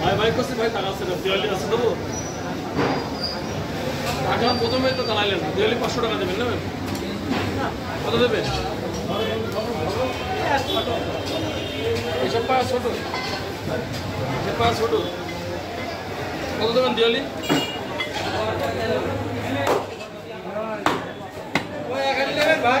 ভাই ভাই করছে ভাই টাকা আছে না। দিওয়ালি আছে দেবো প্রথমে তো দাঁড়াইলেন দিওয়ালি পাঁচশো টাকা দেবেন নেবেন কত দেবেন এসব পায়া ছোট। এসব পায়া ছোট। কত দেবেন দিওয়ালি? ভাই।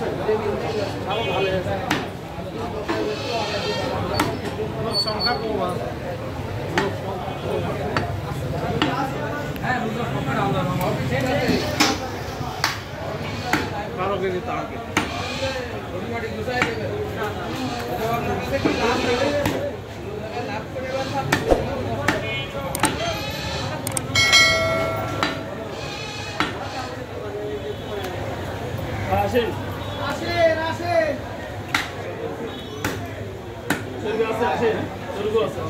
ফেলেন আপনি বলে ফেলেন আপনার ঘর আপনার ভয় নেই ও সব ভালো আছে ভালো ভালো আছে সংখ্যা কম আছে বারো কেজি তাকে আসেন আসেন আসেন চর্বি আছে আসেন চর্বি আছে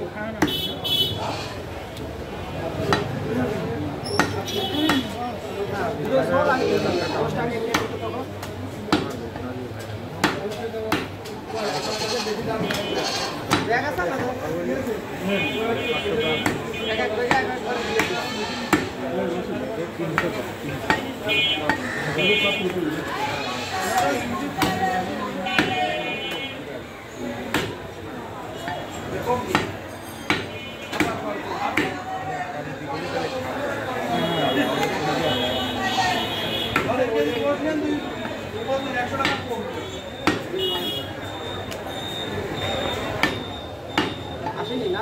দেখা আছে না এক এক করে এক এক করে আসেনি না ভাই চলে সব শুনতে হবে ওই ভাইটিটা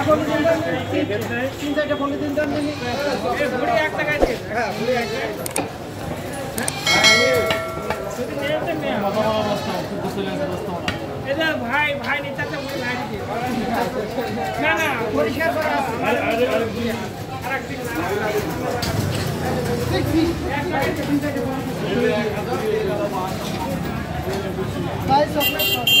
এখন তিন চারটা পনেরো দিন দাম দেখি এক টাকায় হ্যাঁ এক টাকায় ভাই ভাই নিতে ভাই ভাই না না পরিষ্কার করা আরেকদিন চকলেট